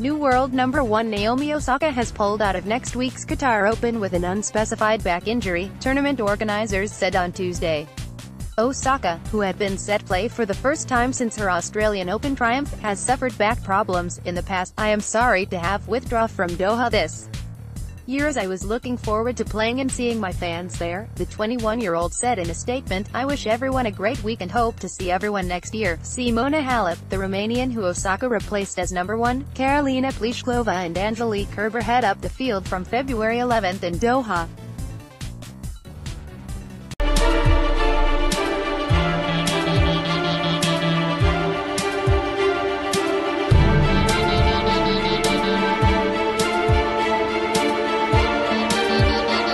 New world number one Naomi Osaka has pulled out of next week's Qatar Open with an unspecified back injury, tournament organizers said on Tuesday. Osaka, who had been set play for the first time since her Australian Open triumph, has suffered back problems in the past. I am sorry to have withdraw from Doha this years I was looking forward to playing and seeing my fans there, the 21-year-old said in a statement, I wish everyone a great week and hope to see everyone next year. Simona Halep, the Romanian who Osaka replaced as number one, Karolina Pliskova and Angelique Kerber head up the field from February 11 in Doha.